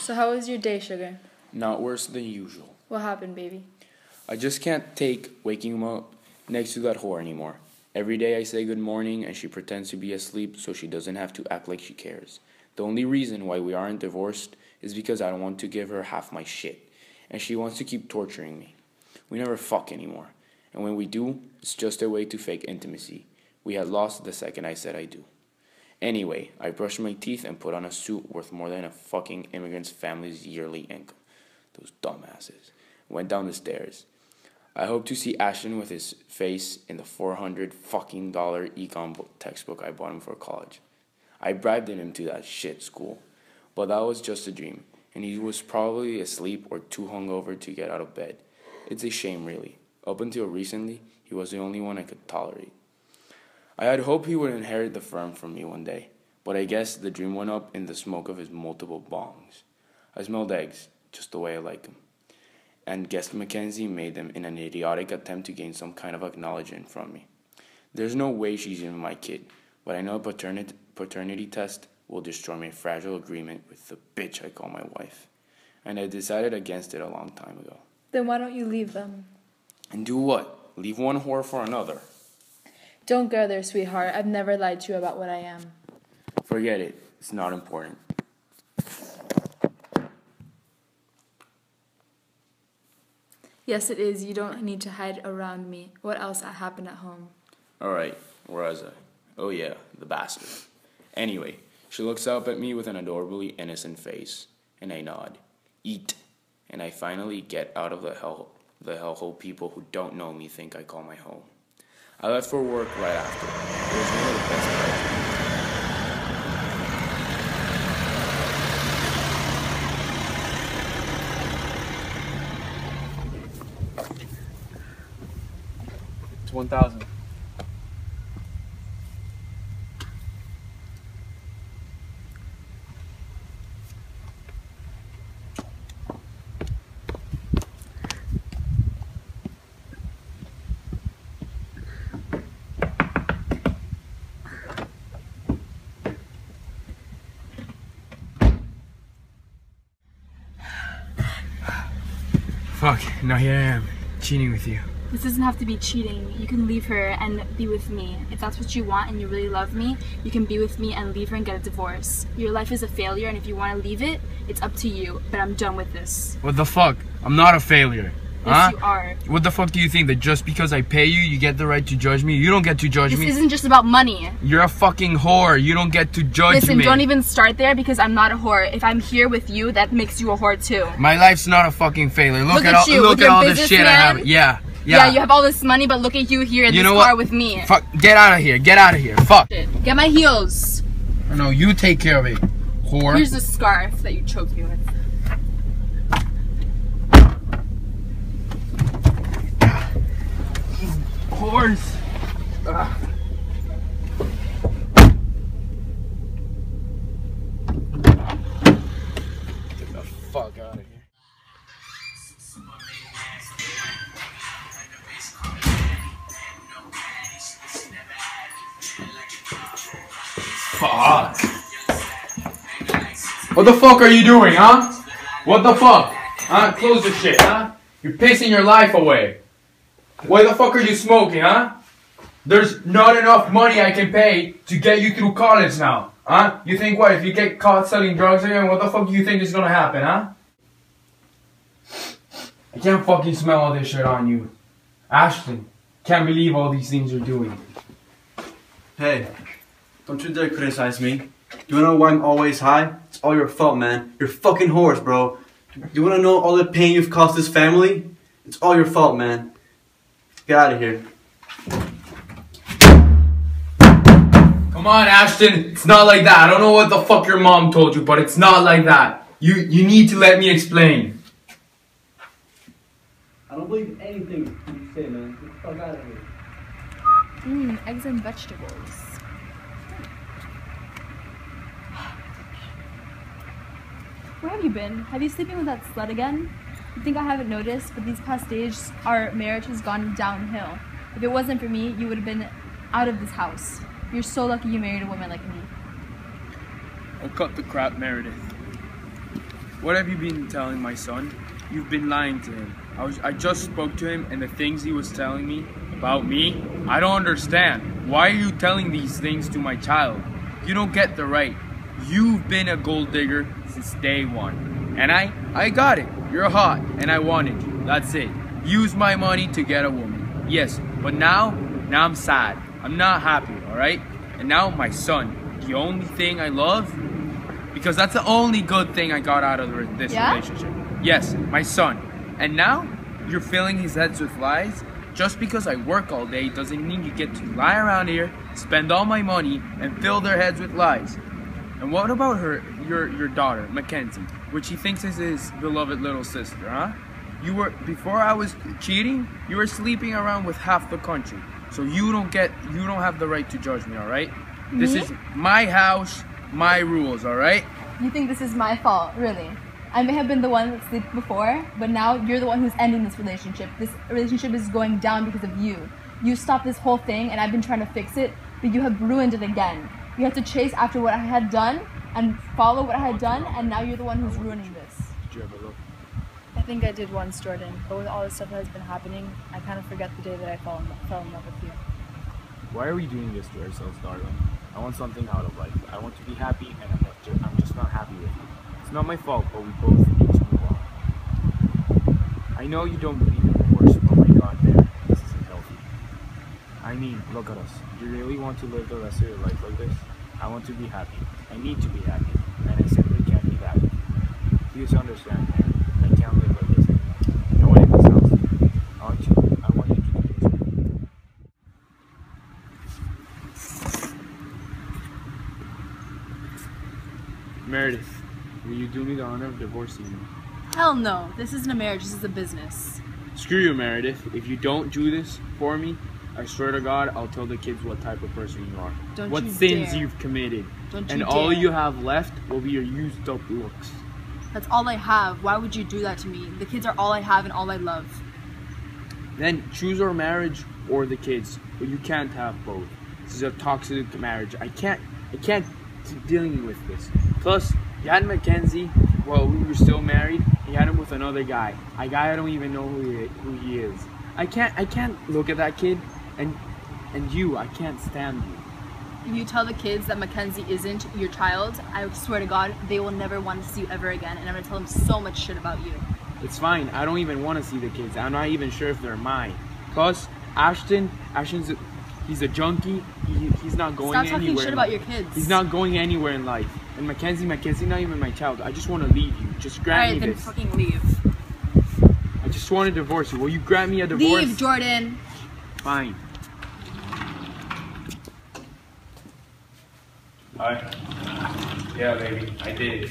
So how was your day, sugar? Not worse than usual. What happened, baby? I just can't take waking up next to that whore anymore. Every day I say good morning and she pretends to be asleep so she doesn't have to act like she cares. The only reason why we aren't divorced is because I don't want to give her half my shit. And she wants to keep torturing me. We never fuck anymore. And when we do, it's just a way to fake intimacy. We had lost the second I said I do. Anyway, I brushed my teeth and put on a suit worth more than a fucking immigrant's family's yearly income. Those dumbasses. Went down the stairs. I hope to see Ashton with his face in the 400 fucking dollar econ textbook I bought him for college. I bribed him to that shit school. But that was just a dream, and he was probably asleep or too hungover to get out of bed. It's a shame, really. Up until recently, he was the only one I could tolerate. I had hoped he would inherit the firm from me one day, but I guess the dream went up in the smoke of his multiple bongs. I smelled eggs, just the way I like 'em and guessed Mackenzie made them in an idiotic attempt to gain some kind of acknowledgement from me. There's no way she's even my kid, but I know a paternity, paternity test will destroy my fragile agreement with the bitch I call my wife. And I decided against it a long time ago. Then why don't you leave them? And do what? Leave one whore for another. Don't go there, sweetheart. I've never lied to you about what I am. Forget it. It's not important. Yes, it is. You don't need to hide around me. What else happened at home? Alright, where was I? Oh yeah, the bastard. Anyway, she looks up at me with an adorably innocent face, and I nod. Eat. And I finally get out of the hell the hellhole people who don't know me think I call my home. I left for work right after. It was one of the best parts. It's 1,000. Fuck, now here I am, cheating with you. This doesn't have to be cheating. You can leave her and be with me. If that's what you want and you really love me, you can be with me and leave her and get a divorce. Your life is a failure, and if you want to leave it, it's up to you. But I'm done with this. What the fuck? I'm not a failure. Yes, huh? you are. What the fuck do you think? That just because I pay you, you get the right to judge me? You don't get to judge This me. This isn't just about money. You're a fucking whore. You don't get to judge Listen, me. Listen, don't even start there because I'm not a whore. If I'm here with you, that makes you a whore too. My life's not a fucking failure. Look, Look at, at all, you, look with at all the shit I have. Yeah, Yeah. yeah. you have all this money, but look at you here in You this know car with me. Fuck, get out of here. Get out of here. Fuck. Get my heels. No, you take care of it, whore. Here's the scarf that you choked me with. Whores. Get the fuck out of here. Fuck. What the fuck are you doing, huh? What the fuck? Huh? Close the shit, huh? You're pissing your life away. Why the fuck are you smoking, huh? There's not enough money I can pay to get you through college now, huh? You think what? If you get caught selling drugs again, what the fuck do you think is gonna happen, huh? I can't fucking smell all this shit on you. Ashton, can't believe all these things you're doing. Hey, don't you dare criticize me. Do you know why I'm always high? It's all your fault, man. You're fucking horse, bro. Do you wanna know all the pain you've caused this family? It's all your fault, man. Get out of here. Come on, Ashton. It's not like that. I don't know what the fuck your mom told you, but it's not like that. You you need to let me explain. I don't believe anything you say, man. Get the fuck out of here. Mmm, eggs and vegetables. Where have you been? Have you sleeping with that slut again? You think I haven't noticed, but these past days, our marriage has gone downhill. If it wasn't for me, you would have been out of this house. You're so lucky you married a woman like me. I'll cut the crap, Meredith. what have you been telling my son? You've been lying to him. I was I just spoke to him and the things he was telling me about me, I don't understand. Why are you telling these things to my child? You don't get the right. You've been a gold digger since day one. And I I got it. You're hot and I wanted you. That's it. Use my money to get a woman. Yes, but now now I'm sad. I'm not happy, all right? And now my son, the only thing I love because that's the only good thing I got out of this Yeah? relationship. Yes, my son. And now you're filling his heads with lies. Just because I work all day doesn't mean you get to lie around here, spend all my money, and fill their heads with lies. And what about her, your your daughter, Mackenzie, which he thinks is his beloved little sister, huh? You were before I was cheating, you were sleeping around with half the country. So you don't get you don't have the right to judge me, all right? Me? This is my house, my rules, all right? You think this is my fault, really? I may have been the one that slept before, but now you're the one who's ending this relationship. This relationship is going down because of you. You stopped this whole thing, and I've been trying to fix it, but you have ruined it again. You have to chase after what I had done and follow what I had done, and now you're the one who's ruining this. Did you ever look? I think I did once, Jordan, but with all the stuff that has been happening, I kind of forget the day that I fell in, fell in love with you. Why are we doing this to ourselves, darling? I want something out of life. I want to be happy, and I'm, not ju- I'm just not happy with you. It's not my fault, but we both need to move on. I know you don't believe in divorce, but my God, man, this isn't healthy. I mean, look at us. Do you really want to live the rest of your life like this? I want to be happy. I need to be happy, and I simply can't be happy. Please understand, man. I can't live like this anymore. No one this. I want you. I want you to do this. Meredith, will you do me the honor of divorcing me? Hell no. This isn't a marriage, this is a business. Screw you, Meredith. If you don't do this for me, I swear to God, I'll tell the kids what type of person you are. Don't what you sins dare. you've committed. Don't and you all dare. you have left will be your used up looks. That's all I have. Why would you do that to me? The kids are all I have and all I love. Then choose our marriage or the kids, but you can't have both. This is a toxic marriage. I can't, I can't keep dealing with this. Plus, you had Mackenzie while we were still married. You had him with another guy. A guy I don't even know who he, who he is. I can't, I can't look at that kid, and and you, I can't stand you. If you tell the kids that Mackenzie isn't your child, I swear to God, they will never want to see you ever again, and I'm gonna tell them so much shit about you. It's fine. I don't even want to see the kids. I'm not even sure if they're mine. Plus, Ashton, Ashton's, a, he's a junkie. He, he's not going Stop anywhere. talking shit about your kids. He's not going anywhere in life. And Mackenzie, Mackenzie, not even my child. I just want to leave you. Just grant Alright, me then this. fucking leave. I just want to divorce you. Will you grant me a divorce? Leave, Jordan. Fine. Hi. Yeah, baby, I did.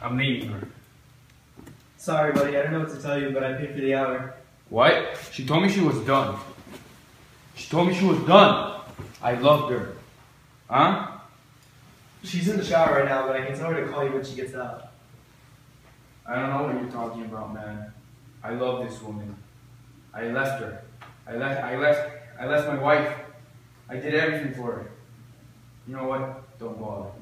I'm leaving her. Sorry, buddy. I don't know what to tell you, but I paid for the hour. What? She told me she was done. She told me she was done. I loved her. Huh? She's in the shower right now, but I can tell her to call you when she gets out. I don't know what you're talking about, man. I love this woman. I left her. I left I left I left my wife. I did everything for her. You know what? Don't bother.